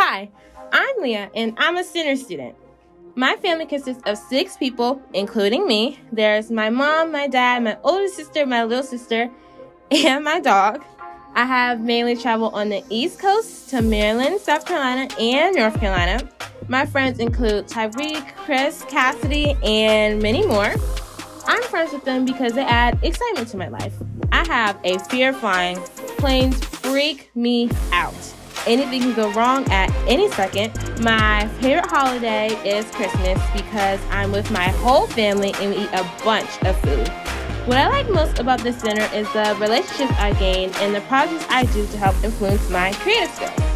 Hi, I'm Leah, and I'm a center student. My family consists of six people, including me. There's my mom, my dad, my older sister, my little sister, and my dog. I have mainly traveled on the East Coast to Maryland, South Carolina, and North Carolina. My friends include Tyreek, Chris, Cassidy, and many more. I'm friends with them because they add excitement to my life. I have a fear of flying. Planes freak me out. Anything can go wrong at any second. My favorite holiday is Christmas because I'm with my whole family and we eat a bunch of food. What I like most about this center is the relationships I gain and the projects I do to help influence my creative skills.